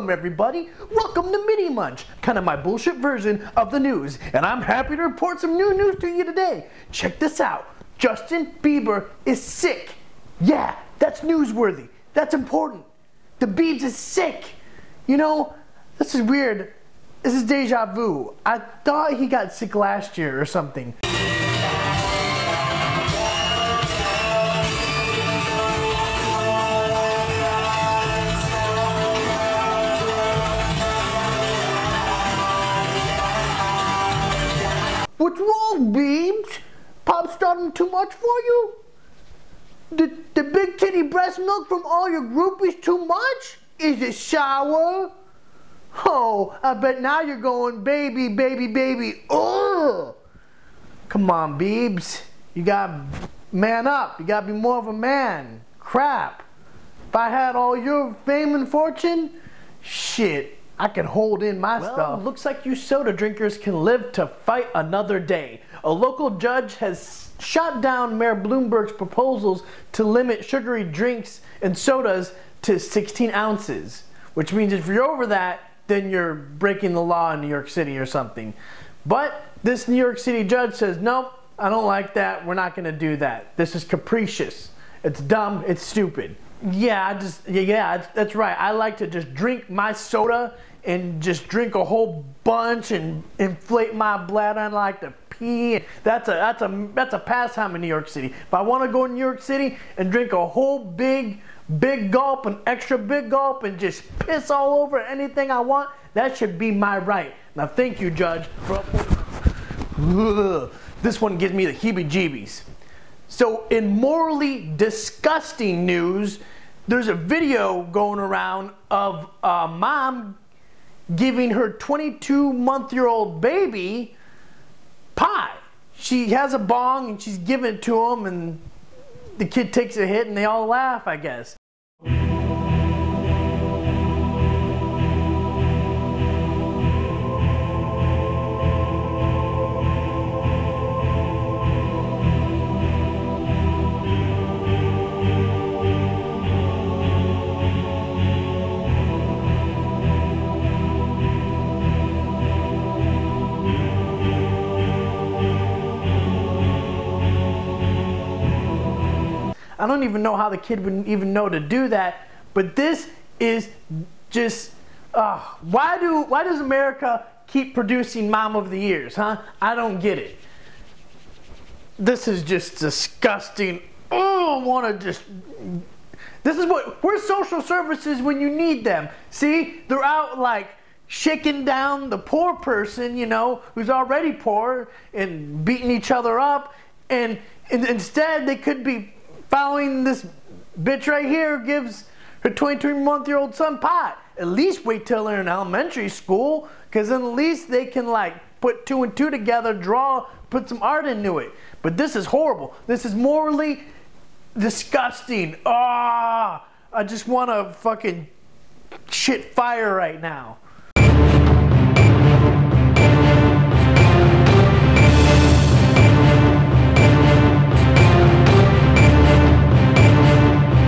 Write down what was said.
Welcome, everybody. Welcome to Mini Munch, kind of my bullshit version of the news. And I'm happy to report some new news to you today. Check this out Justin Bieber is sick. Yeah, that's newsworthy. That's important. The Biebs is sick. You know, this is weird. This is deja vu. I thought he got sick last year or something. What's wrong, Biebs? Pop starting too much for you? The, the big titty breast milk from all your groupies too much? Is it sour? Oh, I bet now you're going baby, baby, baby. Ugh. Come on, Biebs. You gotta man up. You gotta be more of a man. Crap. If I had all your fame and fortune, shit, I can hold in my Well, stuff. looks like you soda drinkers can live to fight another day. A local judge has shot down Mayor Bloomberg's proposals to limit sugary drinks and sodas to 16 ounces, which means if you're over that, then you're breaking the law in New York City or something. But this New York City judge says, nope, I don't like that. We're not going to do that. This is capricious. It's dumb. It's stupid. Yeah, I just yeah, that's right. I like to just drink my soda and just drink a whole bunch and inflate my bladder. I like to pee. That's a that's a that's a pastime in New York City. If I want to go to New York City and drink a whole big big gulp, an extra big gulp, and just piss all over anything I want, that should be my right. Now, thank you, Judge. This one gives me the heebie-jeebies. So, in morally disgusting news, there's a video going around of a mom giving her 22 month year old baby pie. She has a bong and she's giving it to him, and the kid takes a hit and they all laugh, I guess. I don't even know how the kid would even know to do that. But this is just uh, why do why does America keep producing mom of the years, huh? I don't get it. This is just disgusting. Oh, I want to just. This is what we're social services when you need them. See, they're out like shaking down the poor person, you know, who's already poor and beating each other up, and, and instead they could be following this bitch right here gives her 22 month year old son pot. At least wait till they're in elementary school, because then at least they can like put two and two together, draw, put some art into it. But this is horrible. This is morally disgusting. Ah, I just want to fucking shit fire right now.